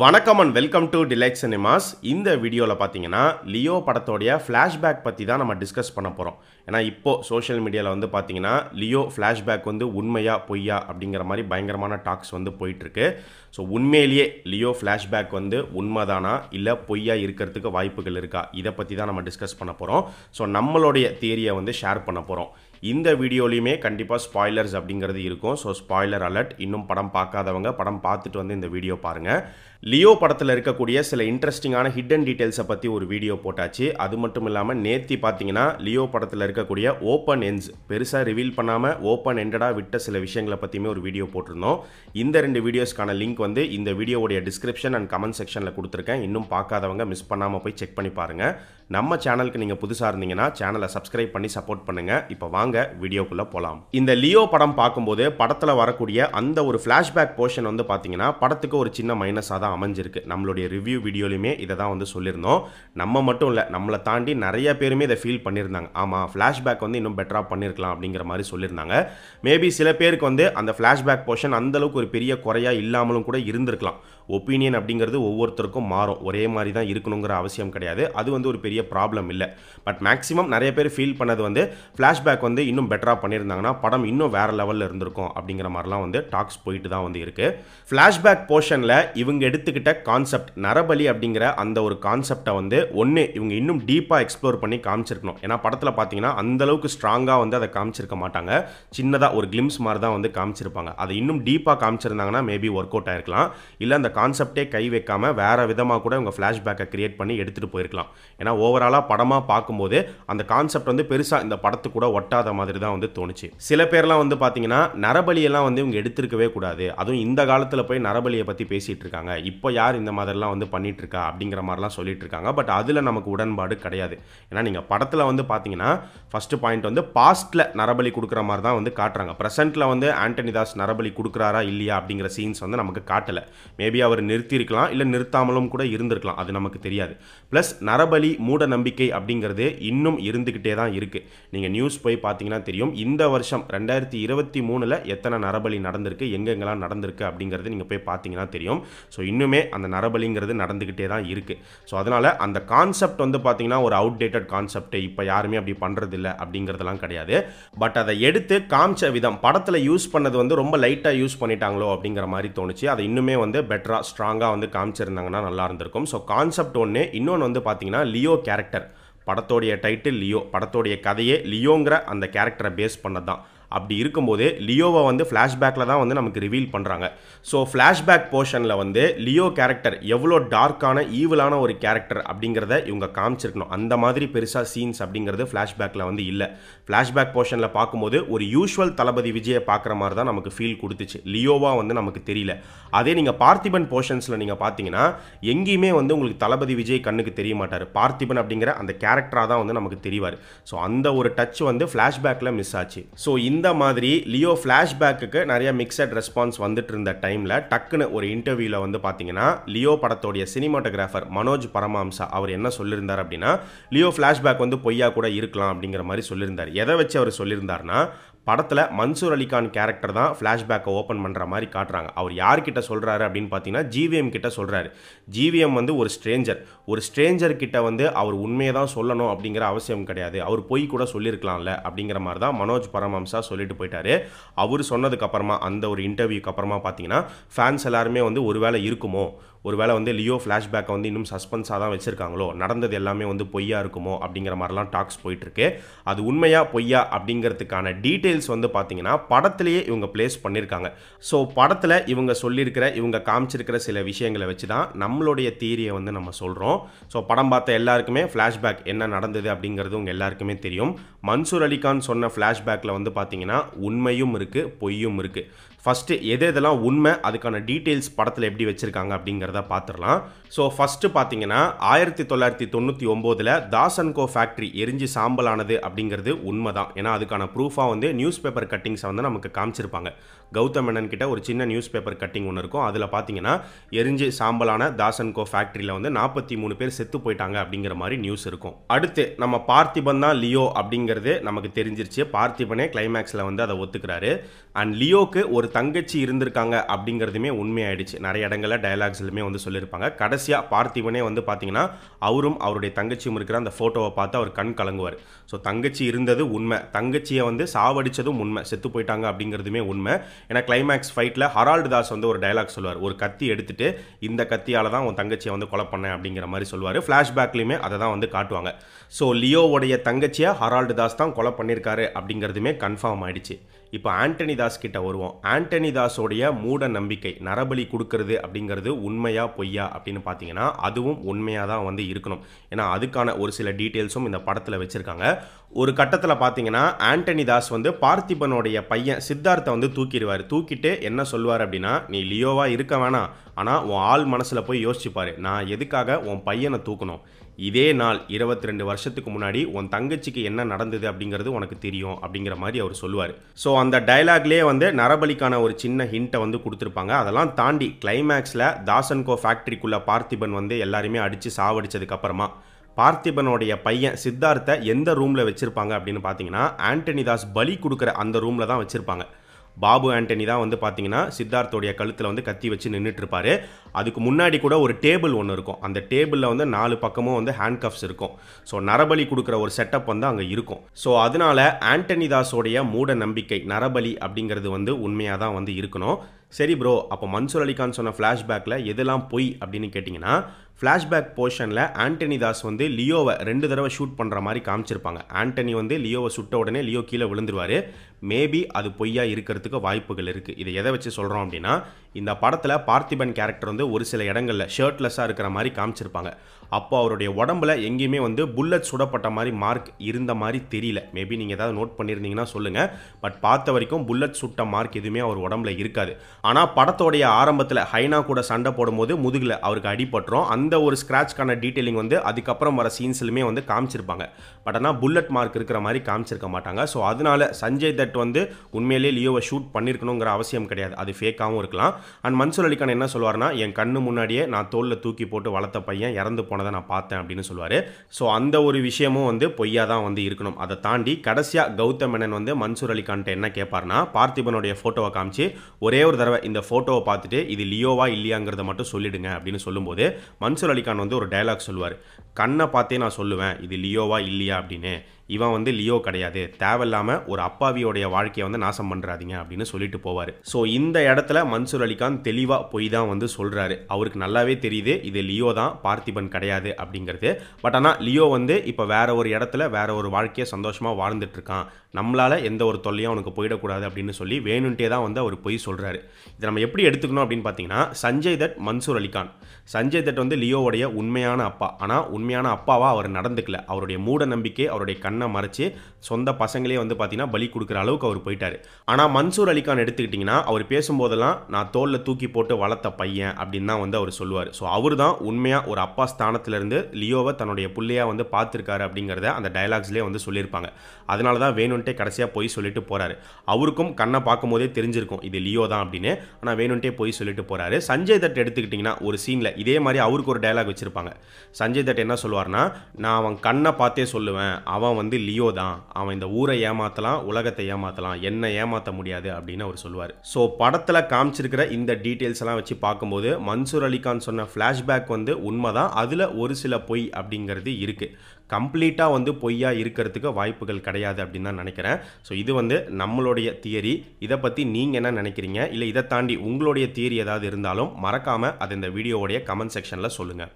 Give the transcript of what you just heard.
வணக்கம் and welcome to Delight Cinemas இந்த வீடியோவில் பார்த்தீங்கன்னா லியோ படத்தோடைய ஃப்ளாஷ்பேக் பற்றி தான் நம்ம டிஸ்கஸ் பண்ண போகிறோம் ஏன்னா இப்போது சோஷியல் மீடியாவில் வந்து பார்த்தீங்கன்னா லியோ ஃப்ளாஷ்பேக் வந்து உண்மையா பொய்யா அப்படிங்கிற மாதிரி பயங்கரமான டாக்ஸ் வந்து போயிட்டுருக்கு. ஸோ உண்மையிலேயே லியோ ஃப்ளாஷ்பேக் வந்து உண்மைதானா இல்லை பொய்யா இருக்கிறதுக்கு வாய்ப்புகள் இருக்கா? இதை பற்றி தான் நம்ம டிஸ்கஸ் பண்ண போகிறோம் ஸோ நம்மளுடைய தியரியை வந்து ஷேர் பண்ண போகிறோம் இந்த வீடியோலையுமே கண்டிப்பாக ஸ்பாய்லர்ஸ் அப்படிங்கிறது இருக்கும். ஸோ ஸ்பாய்லர் அலர்ட் இன்னும் படம் பார்க்காதவங்க படம் பார்த்துட்டு வந்து இந்த வீடியோ பாருங்கள் லியோ படத்தில் இருக்கக்கூடிய சில இன்ட்ரெஸ்டிங்கான ஹிடன் டீட்டெயில்ஸை பற்றி ஒரு வீடியோ போட்டாச்சு. அது மட்டும் இல்லாமல் நேத்தி பார்த்தீங்கன்னா லியோ படத்தில் இருக்கக்கூடிய ஓப்பன் எண்ட்ஸ் பெருசாக ரிவீல் பண்ணாமல் ஓப்பன் எண்டடாக விட்ட சில விஷயங்களை பற்றியுமே ஒரு வீடியோ போட்டிருந்தோம். இந்த ரெண்டு வீடியோஸ்க்கான லிங்க் வந்து இந்த வீடியோவுடைய டிஸ்கிரிப்ஷன் அண்ட் கமெண்ட் செக்ஷனில் கொடுத்துருக்கேன். இன்னும் பார்க்காதவங்க மிஸ் பண்ணாமல் போய் செக் பண்ணி பாருங்கள் நம்ம சேனலுக்கு நீங்கள் புதுசாக இருந்தீங்கன்னா சேனலை சப்ஸ்கிரைப் பண்ணி சப்போர்ட் பண்ணுங்கள் இப்போ வாங்க வீடியோக்குள்ளே போகலாம் இந்த லியோ படம் பார்க்கும்போது படத்தில் வரக்கூடிய அந்த ஒரு ஃப்ளாஷ்பேக் போர்ஷன் வந்து பார்த்தீங்கன்னா படத்துக்கு ஒரு சின்ன மைனஸாக தான் அமைஞ்சிருக்கு. நம்மளுடைய ரிவ்யூ வீடியோலையுமே இதை தான் வந்து சொல்லியிருந்தோம். நம்ம மட்டும் இல்லை நம்மளை தாண்டி நிறைய பேருமே இதை ஃபீல் பண்ணியிருந்தாங்க. ஆமாம் ஃப்ளாஷ்பேக் வந்து இன்னும் பெட்டராக பண்ணியிருக்கலாம் அப்படிங்கிற மாதிரி சொல்லியிருந்தாங்க. மேபி சில பேருக்கு வந்து அந்த ஃப்ளாஷ்பேக் போர்ஷன் அந்தளவுக்கு ஒரு பெரிய குறையாக இல்லாமலும் கூட இருந்திருக்கலாம். ஒப்பீனியன் அப்படிங்கிறது ஒவ்வொருத்தருக்கும் மாறும். ஒரே மாதிரி தான் இருக்கணுங்கிற அவசியம் கிடையாது. அது வந்து ஒரு பெரிய ப்ராப்ளம் இல்லை. பட் மேக்ஸிமம் நிறைய பேர் ஃபீல் பண்ணது வந்து ஃப்ளாஷ்பேக் வந்து இன்னும் பெட்டராக பண்ணியிருந்தாங்கன்னா படம் இன்னும் வேறு லெவலில் இருந்திருக்கும் அப்படிங்கிற மாதிரிலாம் வந்து டாக்ஸ் போயிட்டு தான் வந்து இருக்குது ஃப்ளாஷ்பேக் போர்ஷனில் இவங்க எடுத்துக்கிட்ட கான்செப்ட் நரபலி அப்படிங்கிற அந்த ஒரு கான்செப்டை வந்து ஒன்று இவங்க இன்னும் டீப்பாக எக்ஸ்ப்ளோர் பண்ணி காமிச்சிருக்கணும். ஏன்னா படத்தில் பார்த்தீங்கன்னா அந்தளவுக்கு ஸ்ட்ராங்காக வந்து அதை காமிச்சிருக்க மாட்டாங்க. சின்னதாக ஒரு கிளிம்ஸ் மாதிரி தான் வந்து காமிச்சிருப்பாங்க. அதை இன்னும் டீப்பாக காமிச்சிருந்தாங்கன்னா மேபி ஒர்க் அவுட் ஆயிருக்கலாம். இல்லை அந்த கான்செப்டே கை வைக்காமல் வேற விதமாக கூட இவங்க ஃப்ளாஷ்பேக்கை கிரியேட் பண்ணி எடுத்துகிட்டு போயிருக்கலாம். ஏன்னா ஓவராலாக படமாக பார்க்கும்போது அந்த கான்செப்ட் வந்து பெருசாக இந்த படத்து கூட ஒட்டாத மாதிரி தான் வந்து தோணுச்சு. சில பேர்லாம் வந்து பார்த்தீங்கன்னா நரபலியெல்லாம் வந்து இவங்க எடுத்திருக்கவே கூடாது. அதுவும் இந்த காலத்தில் போய் நரபலியை பற்றி பேசிகிட்டு இருக்காங்க. இப்போ யார் இந்த மாதிரிலாம் வந்து பண்ணிட்டு இருக்கா அப்படிங்கிற மாதிரிலாம் சொல்லிட்டு இருக்காங்க. பட் அதில் நமக்கு உடன்பாடு கிடையாது. ஏன்னா நீங்கள் படத்தில் வந்து பார்த்தீங்கன்னா ஃபஸ்ட்டு பாயிண்ட் வந்து பாஸ்ட்டில் நரபலி கொடுக்குற மாதிரி தான் வந்து காட்டுறாங்க. ப்ரெசென்ட்டில் வந்து ஆண்டனி தாஸ் நரபலி கொடுக்குறாரா இல்லையா அப்படிங்கிற சீன்ஸ் வந்து நமக்கு காட்டலை. மேபி அவர் நிறுத்தியிருக்கலாம் இல்லை நிறுத்தாமலும் கூட இருந்திருக்கலாம். அது நமக்கு தெரியாது. ப்ளஸ் நரபலி மூட நம்பிக்கை அப்படிங்கிறது இன்னும் இருந்துக்கிட்டே தான் இருக்குது நீங்கள் நியூஸ் போய் பார்த்து பார்த்தீங்கன்னா தெரியும். இந்த வருஷம் ரெண்டாயிரத்தி இருபத்தி மூணில் எத்தனை நரபலி நடந்திருக்கு எங்கெங்கெல்லாம் நடந்திருக்கு அப்படிங்கிறது நீங்கள் போய் பார்த்தீங்கன்னா தெரியும். ஸோ இன்னுமே அந்த நரபலிங்கிறது நடந்துக்கிட்டே தான் இருக்குது ஸோ அதனால் அந்த கான்செப்ட் வந்து பார்த்தீங்கன்னா ஒரு அவுடேட்டட் கான்செப்ட் இப்போ யாருமே அப்படி பண்ணுறதில்ல அப்படிங்கிறதெல்லாம் கிடையாது. பட் அதை எடுத்து காமிச்ச விதம் படத்தில் யூஸ் பண்ணது வந்து ரொம்ப லைட்டாக யூஸ் பண்ணிட்டாங்களோ அப்படிங்கிற மாதிரி தோணுச்சு. அதை இன்னுமே வந்து பெட்டராக ஸ்ட்ராங்காக வந்து காமிச்சிருந்தாங்கன்னா நல்லா இருந்திருக்கும். ஸோ கான்செப்ட் ஒன்று இன்னொன்று வந்து பார்த்தீங்கன்னா லியோ கேரக்டர் படத்தோடைய டைட்டில் லியோ படத்தோடைய கதையே லியோங்கிற அந்த கேரக்டரை பேஸ் பண்ணது தான் அப்படி இருக்கும்போது லியோவை வந்து ஃப்ளாஷ்பேக்கில் தான் வந்து நமக்கு ரிவீல் பண்ணுறாங்க ஸோ ஃப்ளாஷ்பேக் போர்ஷனில் வந்து லியோ கேரக்டர் எவ்வளோ டார்க்கான ஈவிலான ஒரு கேரக்டர் அப்படிங்கிறத இவங்க காமிச்சிருக்கணும். அந்த மாதிரி பெருசாக சீன்ஸ் அப்படிங்கிறது ஃப்ளாஷ்பேக்கில் வந்து இல்லை. ஃப்ளாஷ்பேக் போர்ஷனில் பார்க்கும்போது ஒரு யூஷுவல் தளபதி விஜயை பார்க்குற மாதிரி தான் நமக்கு ஃபீல் கொடுத்துச்சு. லியோவாக வந்து நமக்கு தெரியல. அதே நீங்கள் பார்த்திபன் போர்ஷன்ஸில் நீங்கள் பார்த்தீங்கன்னா எங்கேயுமே வந்து உங்களுக்கு தளபதி விஜய் கண்ணுக்கு தெரிய மாட்டார். பார்த்திபன் அப்படிங்கிற அந்த கேரக்டராக தான் வந்து நமக்கு தெரிவார். ஸோ அந்த ஒரு டச் வந்து ஃப்ளாஷ்பேக்கில் மிஸ் ஆச்சு. ஸோ இந்த இந்த மாதிரி லியோ ஃப்ளாஷ்பேக்கு நிறைய மிக்சட் ரெஸ்பான்ஸ் வந்துட்டு இருந்த டைமில் டக்குன்னு ஒரு இன்டர்வியூவில் வந்து பார்த்தீங்கன்னா லியோ படத்தோடைய சினிமாட்டோகிராஃபர் மனோஜ் பரமாம்சா அவர் என்ன சொல்லியிருந்தார் அப்படின்னா லியோ ஃப்ளாஷ்பேக் வந்து பொய்யா கூட இருக்கலாம் அப்படிங்கிற மாதிரி சொல்லியிருந்தார் எதை வச்சு அவர் சொல்லியிருந்தாருன்னா படத்தில் மன்சூர் அலிகான் கேரக்டர் தான் ஃப்ளாஷ்பேக்கை ஓப்பன் பண்ணுற மாதிரி காட்டுறாங்க. அவர் யார்கிட்ட சொல்கிறாரு அப்படின்னு பார்த்தீங்கன்னா ஜிவிஎம் கிட்ட சொல்கிறாரு ஜிவிஎம் வந்து ஒரு ஸ்ட்ரேஞ்சர் ஒரு ஸ்ட்ரேஞ்சர் கிட்ட வந்து அவர் உண்மையை தான் சொல்லணும் அப்படிங்கிற அவசியம் கிடையாது. அவர் பொய் கூட சொல்லியிருக்கலாம்ல அப்படிங்கிற மாதிரி தான் மனோஜ் பரமம்சா சொல்லிட்டு போயிட்டாரு. அவர் சொன்னதுக்கப்புறமா அந்த ஒரு இன்டர்வியூக்கு அப்புறமா பார்த்தீங்கன்னா ஃபேன்ஸ் எல்லாருமே வந்து ஒருவேளை இருக்குமோ? ஒருவேளை வந்து லியோ ஃப்ளாஷ்பேக்கை வந்து இன்னும் சஸ்பென்ஸாக தான் வச்சுருக்காங்களோ? நடந்தது எல்லாமே வந்து பொய்யா இருக்குமோ? அப்படிங்கிற மாதிரிலாம் டாக்ஸ் போயிட்டுருக்கு. அது உண்மையா பொய்யா அப்படிங்கிறதுக்கான டீட்டெயில்ஸ் வந்து பார்த்தீங்கன்னா படத்திலேயே இவங்க பிளேஸ் பண்ணியிருக்காங்க ஸோ படத்தில் இவங்க சொல்லியிருக்கிற இவங்க காமிச்சிருக்கிற சில விஷயங்களை வச்சு தான் நம்மளுடைய தீரியை வந்து நம்ம சொல்கிறோம் ஸோ படம் பார்த்த எல்லாருக்குமே ஃப்ளாஷ்பேக் என்ன நடந்தது அப்படிங்கிறது உங்கள் எல்லாருக்குமே தெரியும். மன்சூர் அலிகான் சொன்ன ஃப்ளாஷ்பேக்கில் வந்து பார்த்தீங்கன்னா உண்மையும் இருக்குது பொய்யும் இருக்குது ஃபஸ்ட்டு எது எதெல்லாம் உண்மை அதுக்கான டீட்டெயில்ஸ் படத்தில் எப்படி வச்சுருக்காங்க அப்படிங்கிற அப்படிங்கிறத பார்த்துடலாம். ஸோ ஃபஸ்ட்டு பார்த்தீங்கன்னா ஆயிரத்தி தொள்ளாயிரத்தி தொண்ணூற்றி ஒம்போதில் தாசன்கோ ஃபேக்ட்ரி எரிஞ்சு சாம்பலானது அப்படிங்கிறது உண்மை தான் ஏன்னா அதுக்கான ப்ரூஃபாக வந்து நியூஸ் பேப்பர் கட்டிங்ஸை வந்து நமக்கு காமிச்சிருப்பாங்க. கௌதம் மேனன் கிட்ட ஒரு சின்ன நியூஸ் பேப்பர் கட்டிங் ஒன்று இருக்கும். அதில் பார்த்தீங்கன்னா எரிஞ்சு சாம்பலான தாசன்கோ ஃபேக்ட்ரியில் வந்து நாற்பத்தி மூணு பேர் செத்து போயிட்டாங்க அப்படிங்கிற மாதிரி நியூஸ் இருக்கும். அடுத்து நம்ம பார்த்திபன் தான் லியோ அப்படிங்கிறது நமக்கு தெரிஞ்சிருச்சு. பார்த்திபனே கிளைமேக்ஸில் வந்து அதை ஒத்துக்கிறாரு. அண்ட் லியோக்கு ஒரு தங்கச்சி இருந்திருக்காங்க அப்படிங்கிறதுமே உண்மையாயிடுச்சு. நிறைய இடங்களில் டயலாக்ஸ்லுமே வந்து சொல்லியிருப்பாங்க. கடைசியாக பார்த்திவனே வந்து பார்த்தீங்கன்னா அவரும் அவருடைய தங்கச்சியும் இருக்கிற அந்த ஃபோட்டோவை பார்த்து அவர் கண் கலங்குவார். ஸோ தங்கச்சி இருந்தது உண்மை. தங்கச்சியை வந்து சாவடிச்சதும் உண்மை. செத்து போயிட்டாங்க அப்படிங்கிறதுமே உண்மை. ஏன்னா கிளைமேக்ஸ் ஃபைட்டில் ஹரால்டு தாஸ் வந்து ஒரு டைலாக் சொல்லுவார். ஒரு கத்தி எடுத்துட்டு இந்த கத்தியால் தான் உன் தங்கச்சியை வந்து கொலை பண்ணேன் அப்படிங்கிற மாதிரி சொல்லுவார். ஃப்ளாஷ்பேக்லேயுமே அதை தான் வந்து காட்டுவாங்க. ஸோ லியோவுடைய தங்கச்சியை ஹரால்டு தாஸ் தான் கொலை பண்ணியிருக்காரு அப்படிங்கிறதுமே கன்ஃபார்ம் ஆயிடுச்சு. இப்போ ஆண்டனி தாஸ் கிட்ட வருவோம். ஆண்டனி தாஸோடைய மூட நம்பிக்கை நரபலி கொடுக்கறது அப்படிங்கிறது உண்மையா பொய்யா அப்படின்னு பார்த்தீங்கன்னா அதுவும் உண்மையாக தான் வந்து இருக்கணும். ஏன்னா அதுக்கான ஒரு சில டீட்டெயில்ஸும் இந்த படத்தில் வச்சுருக்காங்க. ஒரு கட்டத்தில் பார்த்தீங்கன்னா ஆண்டனி தாஸ் வந்து பார்த்திபனுடைய பையன் சித்தார்த்தை வந்து தூக்கிடுவார். தூக்கிட்டு என்ன சொல்லுவார் அப்படின்னா நீ லியோவாக இருக்க வேணாம். ஆனால் உன் ஆள் மனசில் போய் யோசிச்சுப்பார். நான் எதுக்காக உன் பையனை தூக்கணும்? இதே நாள் இருபத்தி ரெண்டு வருஷத்துக்கு முன்னாடி உன் தங்கச்சிக்கு என்ன நடந்தது அப்படிங்கிறது உனக்கு தெரியும் அப்படிங்கிற மாதிரி அவர் சொல்லுவார். ஸோ அந்த டைலாக்லேயே வந்து நரபலிக்கான ஒரு சின்ன ஹிண்ட்டை வந்து கொடுத்துருப்பாங்க. அதெல்லாம் தாண்டி கிளைமேக்ஸில் தாசன்கோ ஃபேக்ட்ரிக்குள்ளே பார்த்திபன் வந்து எல்லாருமே அடித்து சாவடிச்சதுக்கப்புறமா பார்த்திபனுடைய பையன் சித்தார்த்தை எந்த ரூமில் வச்சுருப்பாங்க அப்படின்னு பார்த்தீங்கன்னா ஆண்டனி தாஸ் பலி கொடுக்குற அந்த ரூமில் தான் வச்சுருப்பாங்க. பாபு ஆண்டனி தான் வந்து பார்த்தீங்கன்னா சித்தார்த்தோடைய கழுத்தில் வந்து கத்தி வச்சு நின்றுட்டு இருப்பாரு அதுக்கு முன்னாடி கூட ஒரு டேபிள் ஒன்று இருக்கும். அந்த டேபிளில் வந்து நாலு பக்கமும் வந்து ஹேண்ட் கஃப்ஸ் இருக்கும். ஸோ நரபலி கொடுக்குற ஒரு செட்டப் வந்து அங்கே இருக்கும். ஸோ அதனால ஆண்டனி தாஸோடைய மூட நம்பிக்கை நரபலி அப்படிங்கிறது வந்து உண்மையாக தான் வந்து இருக்கணும். சரி ப்ரோ அப்போ மன்சூர் அலிகான் சொன்ன ஃப்ளாஷ்பேக்கில் எதெல்லாம் பொய் அப்படின்னு கேட்டிங்கன்னா ஃப்ளாஷ்பேக் போர்ஷனில் ஆண்டனி தாஸ் வந்து லியோவை ரெண்டு தடவை ஷூட் பண்ணுற மாதிரி காமிச்சிருப்பாங்க. ஆண்டனி வந்து லியோவை சுட்ட உடனே லியோ கீழே விழுந்துருவார். மேபி அது பொய்யாக இருக்கிறதுக்கு வாய்ப்புகள் இருக்குது இதை எதை வச்சு சொல்கிறோம் அப்படின்னா இந்த படத்தில் பார்த்திபன் கேரக்டர் வந்து ஒரு சில இடங்களில் ஷர்ட்லெஸ்ஸாக இருக்கிற மாதிரி காமிச்சிருப்பாங்க. அப்போ அவருடைய உடம்புல எங்கேயுமே வந்து புல்லட் சுடப்பட்ட மாதிரி மார்க் இருந்த மாதிரி தெரியல. மேபி நீங்கள் ஏதாவது நோட் பண்ணியிருந்தீங்கன்னா சொல்லுங்கள் பட் பார்த்த வரைக்கும் புல்லட் சுட்ட மார்க் எதுவுமே அவர் உடம்புல இருக்காது. ஆனால் படத்தோடைய ஆரம்பத்தில் ஹைனா கூட சண்டை போடும்போது முதுகில் அவருக்கு அடிபட்டுரும். அந்த ஒரு ஸ்க்ராட்ச்க்கான டீட்டெயிலிங் வந்து அதுக்கப்புறம் வர சீன்ஸ்லுமே வந்து காமிச்சிருப்பாங்க. பட் ஆனால் புல்லட் மார்க் இருக்கிற மாதிரி காமிச்சிருக்க மாட்டாங்க. ஸோ அதனால சஞ்சய் தட் வந்து உண்மையிலேயே லியோவை ஷூட் பண்ணியிருக்கணுங்கிற அவசியம் கிடையாது. அது ஃபேக்காகவும் இருக்கலாம். அண்ட் மன்சூர் அலிகான் என்ன சொல்லுவார்னா என் கண்ணு முன்னாடியே நான் தோலில் தூக்கி போட்டு வளர்த்த பையன் இறந்து போனதை நான் பார்த்தேன் அப்படின்னு சொல்லுவார். ஸோ அந்த ஒரு விஷயமும் வந்து பொய்யா தான் வந்து இருக்கணும். அதை தாண்டி கடைசியாக கௌதம் மேனன் வந்து மன்சூர் அலிகான்ட்ட என்ன கேட்பார்னா பார்த்திபனுடைய ஃபோட்டோவை காமிச்சு ஒரே ஒரு தடவை இந்த ஃபோட்டோவை பார்த்துட்டு இது லியோவா இல்லையாங்கிறத மட்டும் சொல்லிடுங்க அப்படின்னு சொல்லும்போது மன்சூர் அலிகான் வந்து ஒரு டைலாக் சொல்லுவார். கண்ணை பார்த்தே நான் சொல்லுவேன் இது லியோவா இல்லையா அப்படின்னு. இவன் வந்து லியோ கிடையாது. தேவையில்லாமல் ஒரு அப்பாவியோடைய வாழ்க்கையை வந்து நாசம் பண்ணுறாதீங்க அப்படின்னு சொல்லிட்டு போவார். ஸோ இந்த இடத்துல மன்சூர் அலிகான் தெளிவாக போய் தான் வந்து சொல்கிறாரு அவருக்கு நல்லாவே தெரியுது இது லியோ தான் பார்த்திபன் கிடையாது அப்படிங்கிறது. பட் ஆனால் லியோ வந்து இப்போ வேற ஒரு இடத்துல வேற ஒரு வாழ்க்கையை சந்தோஷமாக வாழ்ந்துட்டு இருக்கான் நம்மளால எந்த ஒரு தொல்லையும் அவனுக்கு போயிடக்கூடாது அப்படின்னு சொல்லி வேணுன்ட்டே தான் வந்து அவர் பொய் சொல்கிறாரு இதை நம்ம எப்படி எடுத்துக்கணும் அப்படின்னு பார்த்தீங்கன்னா சஞ்சய் தட் மன்சூர் அலிகான். சஞ்சய் தட் வந்து லியோவுடைய உண்மையான அப்பா. ஆனால் உண்மையான அப்பாவாக அவர் நடந்துக்கல. அவருடைய மூட நம்பிக்கை அவருடைய கண்ணை மறைச்சு சொந்த பசங்களே வந்து பார்த்தீங்கன்னா பலி கொடுக்குற அளவுக்கு அவர் போயிட்டாரு. ஆனால் மன்சூர் அலிகான் எடுத்துக்கிட்டிங்கன்னா அவர் பேசும்போதெல்லாம் நான் தோலில் தூக்கி போட்டு வளர்த்த பையன் அப்படின்னு தான் வந்து அவர் சொல்லுவார். ஸோ அவர் தான் உண்மையாக ஒரு அப்பா ஸ்தானத்துலேருந்து லியோவை தன்னுடைய பிள்ளையாக வந்து பார்த்துருக்காரு அப்படிங்கிறத அந்த டயலாக்ஸ்லேயே வந்து சொல்லியிருப்பாங்க. அதனால தான் வேணுன்ட்டே கடைசியாக போய் சொல்லிட்டு போகிறாரு அவருக்கும் கண்ணை பார்க்கும் போதே தெரிஞ்சிருக்கும் இது லியோ தான் அப்படின்னு. ஆனால் வேணுன்ட்டே போய் சொல்லிட்டு போறாரு. சஞ்சய் தட் எடுத்துக்கிட்டிங்கன்னா ஒரு சீனில் இதே மாதிரி அவருக்கு ஒரு டயலாக் வச்சுருப்பாங்க. சஞ்சய் தட் என்ன சொல்லுவார்னா நான் அவன் கண்ணை பார்த்தே சொல்லுவேன். அவன் வந்து வந்து லியோ தான். அவன் இந்த ஊரை ஏமாத்தலாம் உலகத்தை ஏமாத்தலாம் என்ன ஏமாற்ற முடியாது அப்படின்னு அவர் சொல்லுவார். ஸோ படத்தில் காமிச்சிருக்கிற இந்த டீட்டெயில்ஸ் எல்லாம் வச்சு பார்க்கும்போது மன்சூர் அலிகான் சொன்ன ஃப்ளாஷ்பேக் வந்து உண்மைதான். அதில் ஒரு சில பொய் அப்படிங்கிறது இருக்குது கம்ப்ளீட்டாக வந்து பொய்யா இருக்கிறதுக்கு வாய்ப்புகள் கிடையாது அப்படின்னு தான் நினைக்கிறேன். ஸோ இது வந்து நம்மளுடைய தியரி. இதை பற்றி நீங்கள் என்ன நினைக்கிறீங்க? இல்லை இதை தாண்டி உங்களுடைய தியரி ஏதாவது இருந்தாலும் மறக்காமல் அது இந்த வீடியோவுடைய கமெண்ட் செக்ஷனில் சொல்லுங்கள்